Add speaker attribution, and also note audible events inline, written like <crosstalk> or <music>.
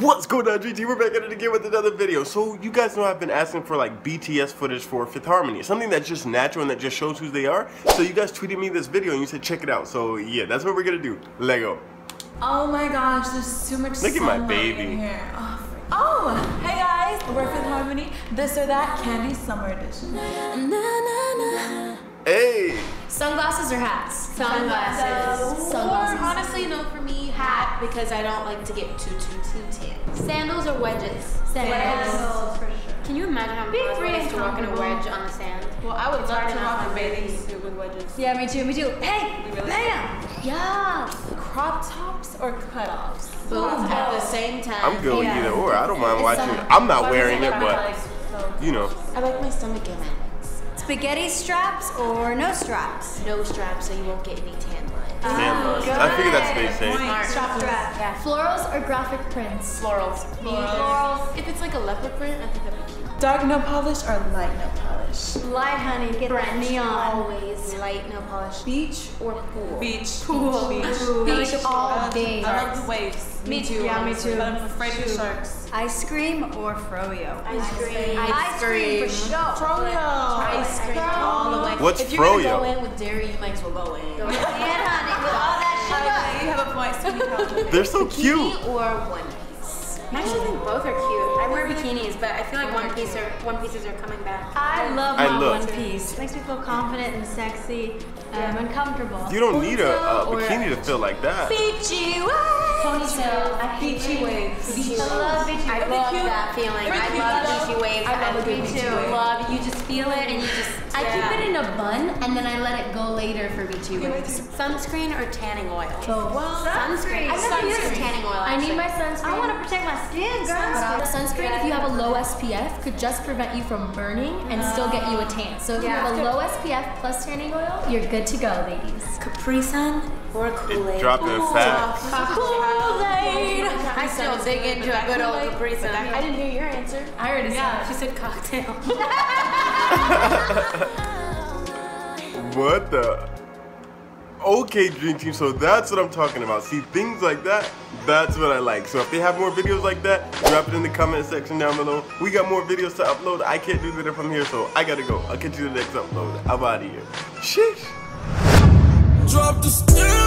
Speaker 1: What's going on, GT? We're back at it again with another video. So, you guys know I've been asking for like BTS footage for Fifth Harmony. Something that's just natural and that just shows who they are. So, you guys tweeted me this video and you said check it out. So, yeah, that's what we're gonna do. Lego.
Speaker 2: Oh my gosh, there's too much
Speaker 1: Look at my baby.
Speaker 2: in here. Oh, oh, hey guys, we're Fifth Harmony. This or that, Candy Summer Edition.
Speaker 1: Hey!
Speaker 3: Sunglasses or hats?
Speaker 4: Sunglasses.
Speaker 3: Sunglasses.
Speaker 4: Or honestly, no, for me, hat because I don't like to get too too too tan. Sandals or wedges?
Speaker 3: Sandals.
Speaker 4: for sure.
Speaker 3: Can you imagine how
Speaker 4: Be
Speaker 3: hard
Speaker 4: free
Speaker 3: it is to walk in a wedge on the sand?
Speaker 4: Well, I would
Speaker 3: It's
Speaker 4: love to
Speaker 3: walk
Speaker 4: rock a
Speaker 3: on
Speaker 4: bathing
Speaker 3: babies.
Speaker 4: suit with wedges.
Speaker 3: Yeah, me too, me too. Hey!
Speaker 4: We really
Speaker 3: Bam! Yeah!
Speaker 2: Crop tops or cutoffs?
Speaker 4: Both at the same time.
Speaker 1: I'm good with
Speaker 3: Yeah.
Speaker 1: either or. I don't mind
Speaker 3: It's
Speaker 1: watching
Speaker 3: summer.
Speaker 1: I'm not wearing it, but
Speaker 2: So,
Speaker 1: you know.
Speaker 4: I like my stomach in it.
Speaker 3: Spaghetti straps or no straps?
Speaker 4: No straps, so you won't get any tan lines.
Speaker 1: Oh, tan lines. I figured that's what they say.
Speaker 4: Smart.
Speaker 3: Strap strap. Yeah. Florals or graphic prints?
Speaker 4: Florals.
Speaker 2: Florals.
Speaker 4: If it's like a leopard print, I think that'd be cute.
Speaker 2: dark nail polish or light nail polish?
Speaker 3: Light, honey. Get that neon.
Speaker 4: Always light nail polish.
Speaker 2: Beach
Speaker 4: Or pool.
Speaker 2: Beach.
Speaker 3: Pool.
Speaker 2: Beach.
Speaker 3: Beach all day.
Speaker 2: I love the waves.
Speaker 3: Me too. Yeah, me too.
Speaker 2: But I'm afraid of the sharks.
Speaker 3: Ice cream or froyo?
Speaker 4: Ice cream.
Speaker 3: Ice cream for sure.
Speaker 2: Froyo.
Speaker 4: Ice cream all the way.
Speaker 1: What's
Speaker 4: if you're gonna
Speaker 1: froyo?
Speaker 4: go in with dairy, you might as well go in.
Speaker 3: Yeah, honey. With all that <laughs>
Speaker 2: Okay, you have a point, sweetie pie.
Speaker 1: They're so cute.
Speaker 4: Bikini or one piece.
Speaker 3: I actually think both are cute. I wear bikinis, but I feel like one piece are one pieces are coming back. I love
Speaker 1: I
Speaker 3: my
Speaker 1: look.
Speaker 3: one piece. Makes me feel confident and sexy um, and comfortable.
Speaker 1: You don't need a, a bikini to feel like that.
Speaker 3: Beachy waves.
Speaker 4: Ponytail.
Speaker 3: I hate
Speaker 2: Beachy waves.
Speaker 3: I love beachy waves.
Speaker 4: I
Speaker 3: waves.
Speaker 4: love that feeling. I love
Speaker 2: cute.
Speaker 4: beachy waves.
Speaker 2: I love a good
Speaker 4: Me
Speaker 2: beachy
Speaker 4: too.
Speaker 2: wave.
Speaker 4: Love you just feel it and you just.
Speaker 3: I keep it in a bun and then I let it go later for beachy waves.
Speaker 4: Sunscreen or tanning oil?
Speaker 3: Well,
Speaker 4: Sunscreen.
Speaker 3: I never used
Speaker 4: Sunscreen. Tanning oil.
Speaker 3: I need
Speaker 4: actually.
Speaker 3: my sunscreen. I want to protect my skin, girl. Sunscreen, if you have a low SPF, could just prevent you from burning and still get you a tan. So if you have a low SPF plus tanning oil, you're good to go, ladies.
Speaker 4: Capri Sun or Kool-Aid?
Speaker 1: It dropped in fat.
Speaker 4: Kool-Aid. I still dig into a good old Capri Sun. I didn't hear your answer.
Speaker 3: I already
Speaker 4: Yeah,
Speaker 3: said
Speaker 4: she said cocktail. <laughs> <laughs>
Speaker 1: What the? Okay, Dream Team, so that's what I'm talking about. See, things like that, that's what I like. So if they have more videos like that, drop it in the comment section down below. We got more videos to upload. I can't do that from here, so I gotta go. I'll catch you in the next upload. I'm out of here. Sheesh.
Speaker 5: Drop the.